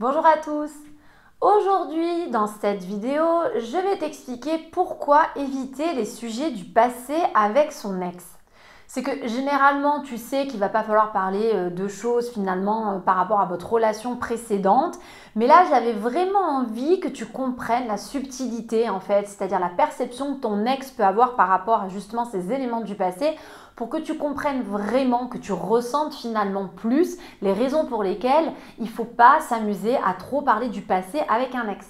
Bonjour à tous. Aujourd'hui, dans cette vidéo, je vais t'expliquer pourquoi éviter les sujets du passé avec son ex c'est que généralement, tu sais qu'il va pas falloir parler euh, de choses finalement euh, par rapport à votre relation précédente. Mais là, j'avais vraiment envie que tu comprennes la subtilité en fait, c'est-à-dire la perception que ton ex peut avoir par rapport à justement ces éléments du passé pour que tu comprennes vraiment, que tu ressentes finalement plus les raisons pour lesquelles il ne faut pas s'amuser à trop parler du passé avec un ex.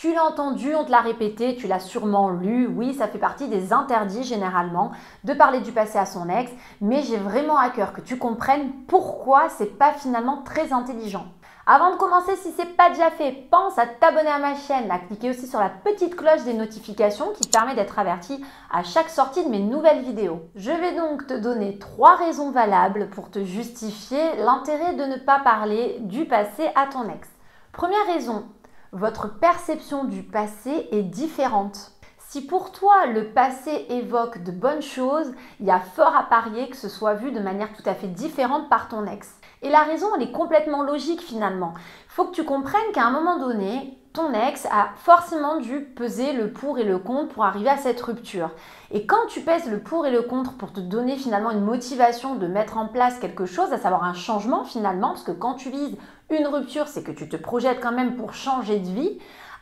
Tu l'as entendu, on te l'a répété, tu l'as sûrement lu. Oui, ça fait partie des interdits généralement de parler du passé à son ex, mais j'ai vraiment à cœur que tu comprennes pourquoi c'est pas finalement très intelligent. Avant de commencer, si ce n'est pas déjà fait, pense à t'abonner à ma chaîne, à cliquer aussi sur la petite cloche des notifications qui permet d'être averti à chaque sortie de mes nouvelles vidéos. Je vais donc te donner trois raisons valables pour te justifier l'intérêt de ne pas parler du passé à ton ex. Première raison, votre perception du passé est différente. Si pour toi le passé évoque de bonnes choses, il y a fort à parier que ce soit vu de manière tout à fait différente par ton ex. Et la raison, elle est complètement logique finalement. Faut que tu comprennes qu'à un moment donné, ton ex a forcément dû peser le pour et le contre pour arriver à cette rupture. Et quand tu pèses le pour et le contre pour te donner finalement une motivation de mettre en place quelque chose, à savoir un changement finalement, parce que quand tu vises une rupture, c'est que tu te projettes quand même pour changer de vie,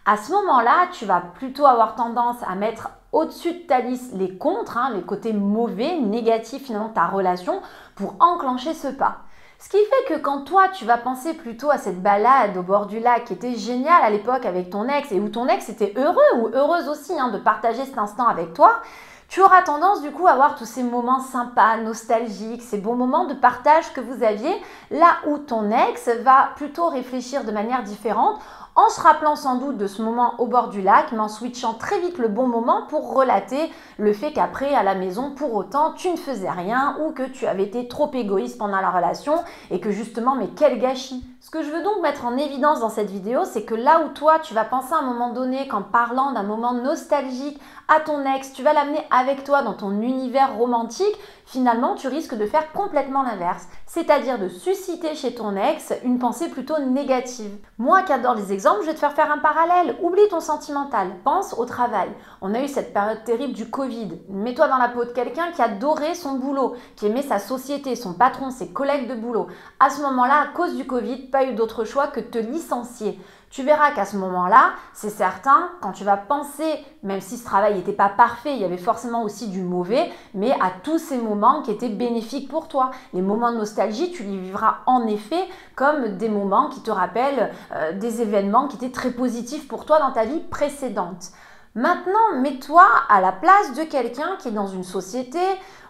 à ce moment-là, tu vas plutôt avoir tendance à mettre au-dessus de ta liste les contres, hein, les côtés mauvais, négatifs finalement de ta relation, pour enclencher ce pas. Ce qui fait que quand toi, tu vas penser plutôt à cette balade au bord du lac qui était géniale à l'époque avec ton ex et où ton ex était heureux ou heureuse aussi hein, de partager cet instant avec toi, tu auras tendance du coup à avoir tous ces moments sympas, nostalgiques, ces bons moments de partage que vous aviez, là où ton ex va plutôt réfléchir de manière différente en se rappelant sans doute de ce moment au bord du lac, mais en switchant très vite le bon moment pour relater le fait qu'après, à la maison, pour autant, tu ne faisais rien ou que tu avais été trop égoïste pendant la relation et que justement, mais quel gâchis ce que je veux donc mettre en évidence dans cette vidéo, c'est que là où toi, tu vas penser à un moment donné qu'en parlant d'un moment nostalgique à ton ex, tu vas l'amener avec toi dans ton univers romantique, finalement, tu risques de faire complètement l'inverse. C'est-à-dire de susciter chez ton ex une pensée plutôt négative. Moi qui adore les exemples, je vais te faire faire un parallèle. Oublie ton sentimental, pense au travail. On a eu cette période terrible du Covid. Mets-toi dans la peau de quelqu'un qui adorait son boulot, qui aimait sa société, son patron, ses collègues de boulot. À ce moment-là, à cause du Covid, pas eu d'autre choix que de te licencier. Tu verras qu'à ce moment-là, c'est certain, quand tu vas penser, même si ce travail n'était pas parfait, il y avait forcément aussi du mauvais, mais à tous ces moments qui étaient bénéfiques pour toi. Les moments de nostalgie, tu les vivras en effet comme des moments qui te rappellent euh, des événements qui étaient très positifs pour toi dans ta vie précédente. Maintenant, mets-toi à la place de quelqu'un qui est dans une société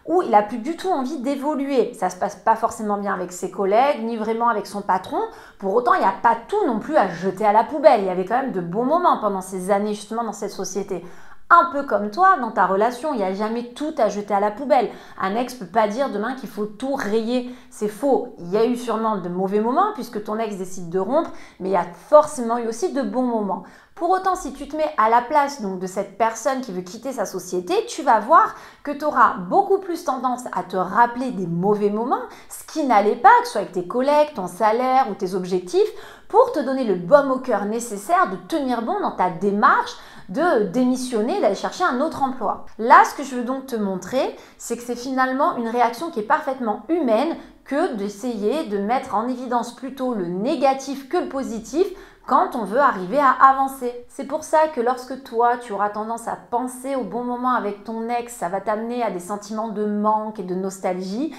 où il n'a plus du tout envie d'évoluer. Ça ne se passe pas forcément bien avec ses collègues, ni vraiment avec son patron. Pour autant, il n'y a pas tout non plus à jeter à la poubelle. Il y avait quand même de bons moments pendant ces années justement dans cette société. Un peu comme toi, dans ta relation, il n'y a jamais tout à jeter à la poubelle. Un ex ne peut pas dire demain qu'il faut tout rayer. C'est faux. Il y a eu sûrement de mauvais moments puisque ton ex décide de rompre, mais il y a forcément eu aussi de bons moments. Pour autant, si tu te mets à la place donc, de cette personne qui veut quitter sa société, tu vas voir que tu auras beaucoup plus tendance à te rappeler des mauvais moments, ce qui n'allait pas, que ce soit avec tes collègues, ton salaire ou tes objectifs, pour te donner le baume au cœur nécessaire de tenir bon dans ta démarche de démissionner, d'aller chercher un autre emploi. Là, ce que je veux donc te montrer, c'est que c'est finalement une réaction qui est parfaitement humaine que d'essayer de mettre en évidence plutôt le négatif que le positif quand on veut arriver à avancer. C'est pour ça que lorsque toi, tu auras tendance à penser au bon moment avec ton ex, ça va t'amener à des sentiments de manque et de nostalgie,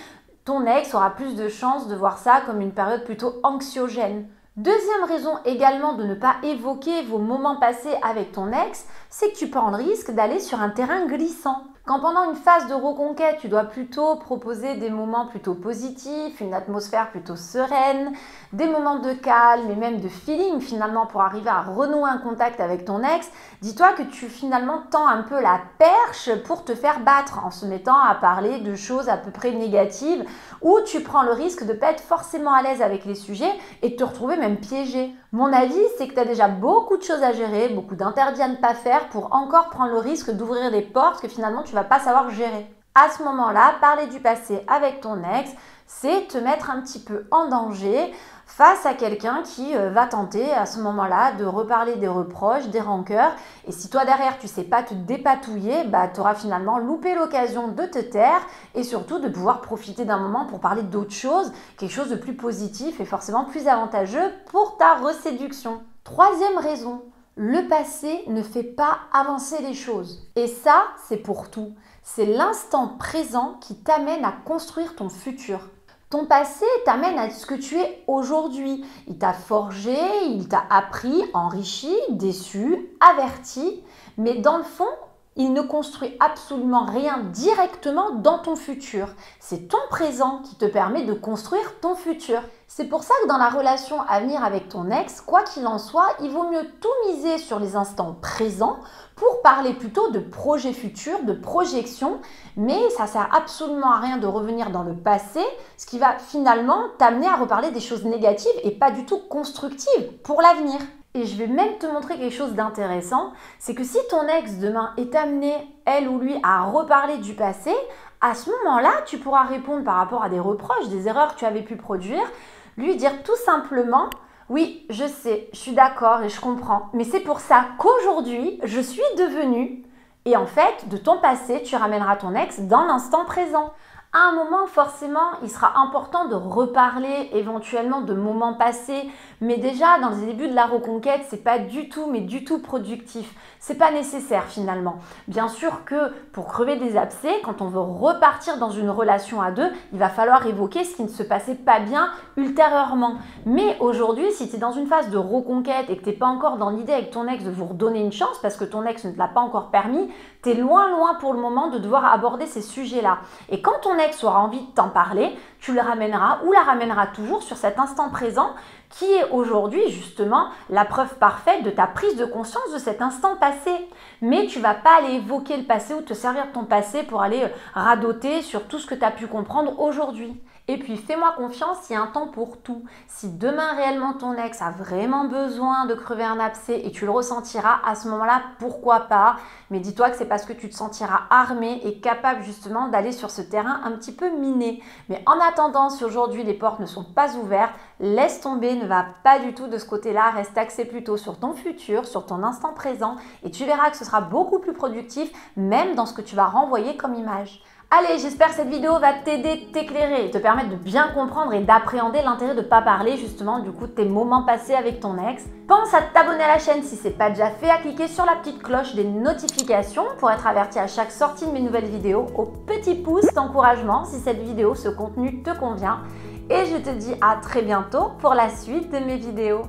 ton ex aura plus de chances de voir ça comme une période plutôt anxiogène. Deuxième raison également de ne pas évoquer vos moments passés avec ton ex, c'est que tu prends le risque d'aller sur un terrain glissant. Quand pendant une phase de reconquête, tu dois plutôt proposer des moments plutôt positifs, une atmosphère plutôt sereine, des moments de calme et même de feeling finalement pour arriver à renouer un contact avec ton ex, dis-toi que tu finalement tends un peu la perche pour te faire battre en se mettant à parler de choses à peu près négatives ou tu prends le risque de pas être forcément à l'aise avec les sujets et de te retrouver même piégé. Mon avis, c'est que tu as déjà beaucoup de choses à gérer, beaucoup d'interdits à ne pas faire pour encore prendre le risque d'ouvrir des portes que finalement tu vas pas savoir gérer. À ce moment-là, parler du passé avec ton ex, c'est te mettre un petit peu en danger, face à quelqu'un qui euh, va tenter à ce moment-là de reparler des reproches, des rancœurs. Et si toi derrière tu sais pas te dépatouiller, bah, tu auras finalement loupé l'occasion de te taire et surtout de pouvoir profiter d'un moment pour parler d'autre chose, quelque chose de plus positif et forcément plus avantageux pour ta reséduction. Troisième raison, le passé ne fait pas avancer les choses. Et ça, c'est pour tout. C'est l'instant présent qui t'amène à construire ton futur. Ton passé t'amène à ce que tu es aujourd'hui. Il t'a forgé, il t'a appris, enrichi, déçu, averti. Mais dans le fond, il ne construit absolument rien directement dans ton futur. C'est ton présent qui te permet de construire ton futur. C'est pour ça que dans la relation à venir avec ton ex, quoi qu'il en soit, il vaut mieux tout miser sur les instants présents pour parler plutôt de projets futurs, de projections, mais ça sert absolument à rien de revenir dans le passé, ce qui va finalement t'amener à reparler des choses négatives et pas du tout constructives pour l'avenir. Et je vais même te montrer quelque chose d'intéressant, c'est que si ton ex demain est amené, elle ou lui, à reparler du passé, à ce moment-là, tu pourras répondre par rapport à des reproches, des erreurs que tu avais pu produire, lui dire tout simplement, oui, je sais, je suis d'accord et je comprends, mais c'est pour ça qu'aujourd'hui, je suis devenue, et en fait, de ton passé, tu ramèneras ton ex dans l'instant présent à un moment, forcément, il sera important de reparler éventuellement de moments passés, mais déjà dans les débuts de la reconquête, c'est pas du tout, mais du tout productif. C'est pas nécessaire finalement. Bien sûr que pour crever des abcès, quand on veut repartir dans une relation à deux, il va falloir évoquer ce qui ne se passait pas bien ultérieurement. Mais aujourd'hui, si tu es dans une phase de reconquête et que tu n'es pas encore dans l'idée avec ton ex de vous redonner une chance parce que ton ex ne te l'a pas encore permis, tu es loin, loin pour le moment de devoir aborder ces sujets-là. Et quand aura envie de t'en parler, tu le ramèneras ou la ramèneras toujours sur cet instant présent qui est aujourd'hui justement la preuve parfaite de ta prise de conscience de cet instant passé. Mais tu vas pas aller évoquer le passé ou te servir de ton passé pour aller euh, radoter sur tout ce que tu as pu comprendre aujourd'hui. Et puis fais-moi confiance, il y a un temps pour tout. Si demain réellement ton ex a vraiment besoin de crever un abcès et tu le ressentiras, à ce moment-là, pourquoi pas? Mais dis-toi que c'est parce que tu te sentiras armé et capable justement d'aller sur ce terrain un petit peu miné. Mais en attendant, si aujourd'hui les portes ne sont pas ouvertes, laisse tomber, ne va pas du tout de ce côté-là, reste axé plutôt sur ton futur, sur ton instant présent et tu verras que ce sera beaucoup plus productif même dans ce que tu vas renvoyer comme image. Allez, j'espère que cette vidéo va t'aider, t'éclairer te permettre de bien comprendre et d'appréhender l'intérêt de ne pas parler justement du coup de tes moments passés avec ton ex. Pense à t'abonner à la chaîne si c'est pas déjà fait, à cliquer sur la petite cloche des notifications pour être averti à chaque sortie de mes nouvelles vidéos, au petit pouce d'encouragement si cette vidéo, ce contenu te convient. Et je te dis à très bientôt pour la suite de mes vidéos.